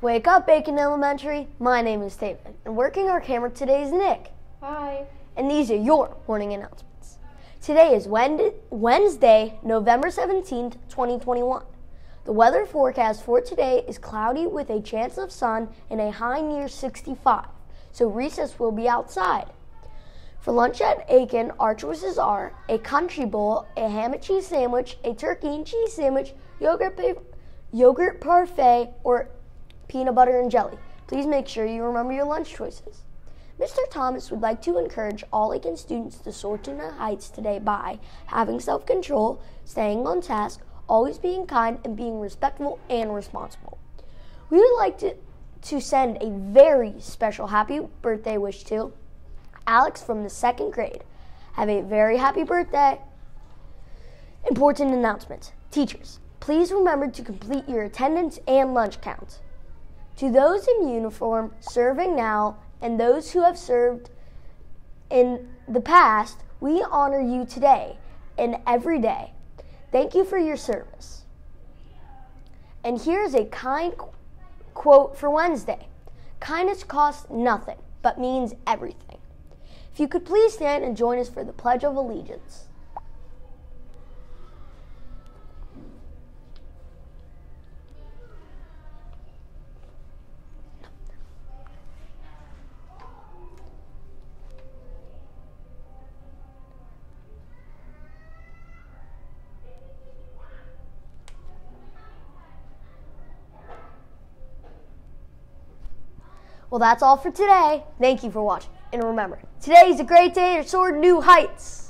Wake up, Aiken Elementary. My name is David, and working our camera today is Nick. Hi. And these are your morning announcements. Today is Wednesday, November 17th, 2021. The weather forecast for today is cloudy with a chance of sun and a high near 65, so recess will be outside. For lunch at Aiken, our choices are a country bowl, a ham and cheese sandwich, a turkey and cheese sandwich, yogurt, yogurt parfait, or peanut butter and jelly. Please make sure you remember your lunch choices. Mr. Thomas would like to encourage all Aiken students to soar to new heights today by having self control, staying on task, always being kind, and being respectful and responsible. We would like to, to send a very special happy birthday wish to Alex from the second grade. Have a very happy birthday. Important announcement Teachers, please remember to complete your attendance and lunch count. To those in uniform serving now and those who have served in the past, we honor you today and every day. Thank you for your service. And here's a kind quote for Wednesday Kindness costs nothing, but means everything. If you could please stand and join us for the Pledge of Allegiance. Well, that's all for today. Thank you for watching. And remember, today's a great day to soar new heights.